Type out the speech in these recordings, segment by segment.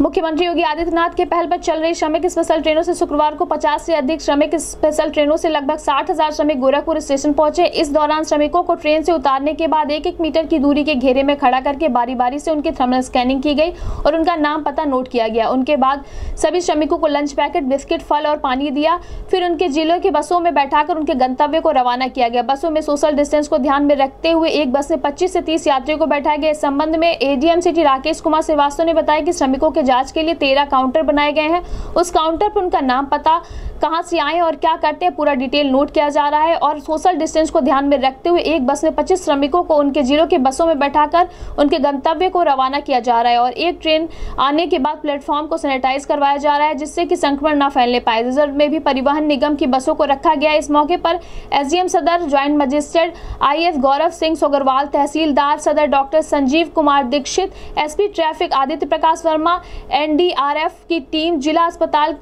मुख्यमंत्री योगी आदित्यनाथ के पहल पर चल रही श्रमिक स्पेशल ट्रेनों से शुक्रवार को 50 से अधिक श्रमिक स्पेशल ट्रेनों से लगभग साठ हज़ार श्रमिक गोरखपुर स्टेशन पहुँचे। इस दौरान श्रमिकों को ट्रेन से उतारने के बाद एक एक मीटर की दूरी के घेरे में खड़ा करके बारी बारी से उनकी थर्मल स्कैनिंग की गई और उनका नाम पता नोट किया गया। उनके बाद सभी श्रमिकों को लंच पैकेट, बिस्किट, फल और पानी दिया। फिर उनके जिलों की बसों में बैठाकर उनके गंतव्य को रवाना किया गया। बसों में सोशल डिस्टेंस को ध्यान में रखते हुए एक बस में पच्चीस से तीस यात्रियों को बैठाया गया। इस संबंध में एडीएम सिटी राकेश कुमार श्रीवास्तव ने बताया कि श्रमिकों के जाँच के लिए तेरह काउंटर बनाए गए हैं। उस काउंटर पर उनका नाम पता कहाँ से आए और क्या करते हैं, पूरा डिटेल नोट किया जा रहा है और सोशल डिस्टेंस को ध्यान में रखते हुए एक बस में 25 श्रमिकों को उनके जिलों के बसों में बैठाकर उनके गंतव्य को रवाना किया जा रहा है और एक ट्रेन आने के बाद प्लेटफॉर्म को सैनिटाइज करवाया जा रहा है, जिससे कि संक्रमण न फैलने पाए। रिज़र्व में भी परिवहन निगम की बसों को रखा गया इस मौके पर एसडीएम सदर, ज्वाइंट मजिस्ट्रेट आई गौरव सिंह सोगरवाल, तहसीलदार सदर doctor Sanjeev Kumar Dixit, SP traffic Aditya Prakash Verma NDRF की टीम, जिला अस्पताल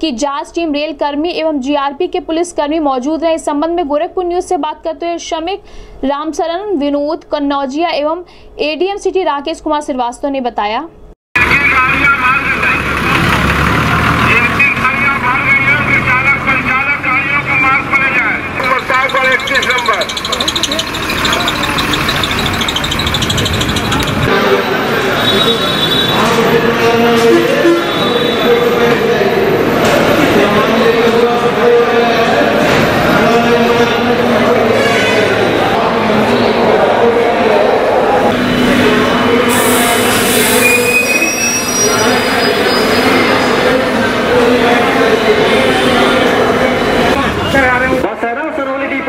की जाँच टीम रेल कर्मी एवं जीआरपी के पुलिस कर्मी मौजूद रहे। इस संबंध में गोरखपुर न्यूज़ से बात करते हुए श्रमिक रामसरन विनोद कन्नौजिया एवं एडीएम सिटी राकेश कुमार श्रीवास्तव ने बताया।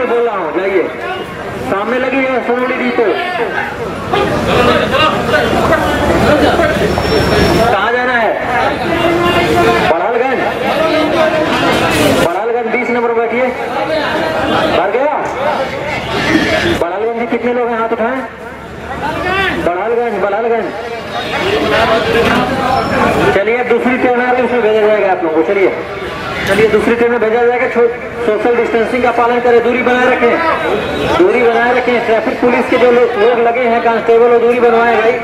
सरोली बोल रहा हूँ जाइए। सामने लगी है सरोली डी पे कहाँ जाना है? बड़ालगंज बड़ालगंज बीस नंबर बैठिए। भर गया? बड़ालगंज में कितने लोग हैं हाथ उठाए? बड़ालगंज बड़ालगंज चलिए, दूसरी रही है उसमें भेजा जाएगा आप लोगों को। चलिए। चलिए दूसरी ट्रेन में भेजा जाएगा सोशल डिस्टेंसिंग का पालन करें, दूरी बनाए रखें। दूरी बनाए रखें ट्रैफ़िक पुलिस के जो लो- लोग लगे हैं कांस्टेबल वो दूरी बनवाए भाई।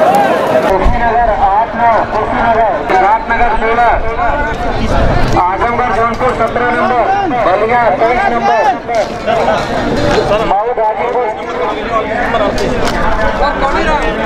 कुशीनगर आठ नौ कुशीनगर सिद्धार्थनगर सोलह आजमगढ़ जौनपुर सत्रह नंबर बलिया तेईस नंबर माऊ गाजीपुर कहाँ जाओगे कहाँ जाओगे और कौन काम एक नंबर में जाओगे झांसी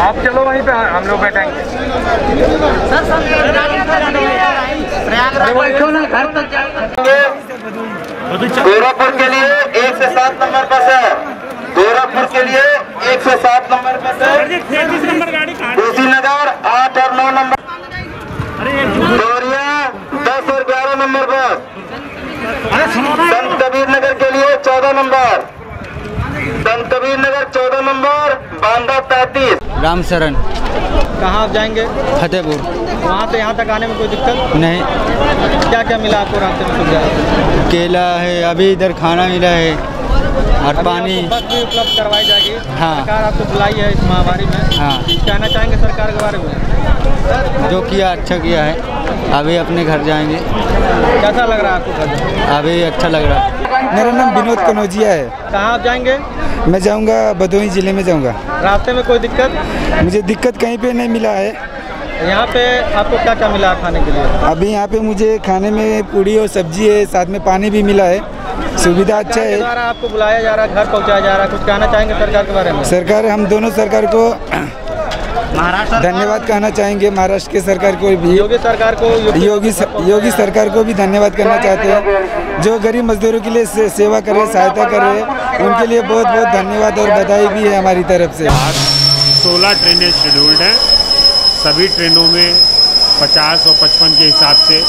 आप चलो वहीं पे हम लोग बैठेंगे गोरखपुर के लिए एक से सात नंबर बस है। गोरखपुर के लिए 107 नंबर बस है। दूसरी नगर आठ और नौ नंबर। दोरिया दस और ग्यारह नंबर बस। संत कबीर नगर के लिए चौदह नंबर। संत कबीर नगर चौदह नंबर बांदा पैंतीस राम शरण। कहाँ आप जाएँगे? फतेहपुर। वहाँ से यहाँ तक आने में कोई दिक्कत? नहीं। क्या क्या मिला आपको रास्ते में सुविधा? केला है अभी इधर खाना मिला है और पानी। बस भी उपलब्ध करवाई जाएगी। हाँ। सरकार आपको बुलाई है इस महामारी में। हाँ। कहना चाहेंगे सरकार के बारे में? जो किया अच्छा किया है। अभी अपने घर जाएँगे। कैसा लग रहा है आपको घर? अभी अच्छा लग रहा। है मेरा नाम विनोद कनौजिया है। कहाँ आप जाएँगे? मैं जाऊँगा भदोही ज़िले में जाऊँगा। रास्ते में कोई दिक्कत? मुझे दिक्कत कहीं पे नहीं मिला है। यहाँ पे आपको क्या क्या मिला खाने के लिए? अभी यहाँ पे मुझे खाने में पूड़ी और सब्ज़ी है साथ में पानी भी मिला है। सुविधा अच्छा है। आपको बुलाया जा रहा है घर पहुँचाया जा रहा है कुछ कहना चाहेंगे सरकार के बारे में? सरकार हम दोनों सरकार को धन्यवाद कहना चाहेंगे महाराष्ट्र के सरकार को भी योगी सरकार को योगी योगी सरकार को भी धन्यवाद करना चाहते हैं। जो गरीब मजदूरों के लिए से, सेवा कर रहे सहायता कर रहे हैं उनके लिए बहुत बहुत धन्यवाद और बधाई भी है हमारी तरफ़ से। आज 16 ट्रेनें शेड्यूल्ड हैं। सभी ट्रेनों में 50 और 55 के हिसाब से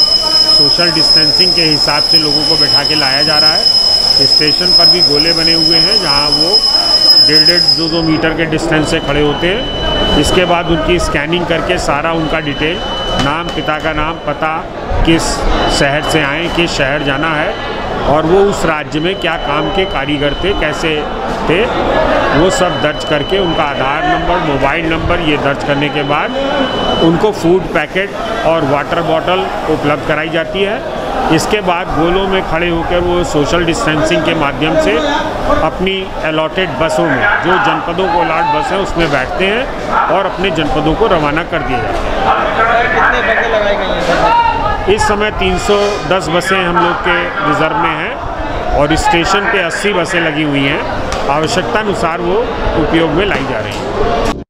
सोशल डिस्टेंसिंग के हिसाब से लोगों को बैठा के लाया जा रहा है। स्टेशन पर भी गोले बने हुए हैं जहाँ वो डेढ़ डेढ़ दो दो मीटर के डिस्टेंस से खड़े होते हैं। इसके बाद उनकी स्कैनिंग करके सारा उनका डिटेल नाम, पिता का नाम, पता, किस शहर से आए, किस शहर जाना है, और वो उस राज्य में क्या काम के कारीगर थे, कैसे थे, वो सब दर्ज करके उनका आधार नंबर, मोबाइल नंबर, ये दर्ज करने के बाद उनको फ़ूड पैकेट और वाटर बॉटल उपलब्ध कराई जाती है। इसके बाद गोलों में खड़े होकर वो सोशल डिस्टेंसिंग के माध्यम से अपनी अलॉटेड बसों में जो जनपदों को अलाट बस है उसमें बैठते हैं और अपने जनपदों को रवाना कर दिए जाता है। इस समय 310 बसें हम लोग के रिज़र्व में हैं और स्टेशन पे 80 बसें लगी हुई हैं। आवश्यकता अनुसार वो उपयोग में लाई जा रही हैं।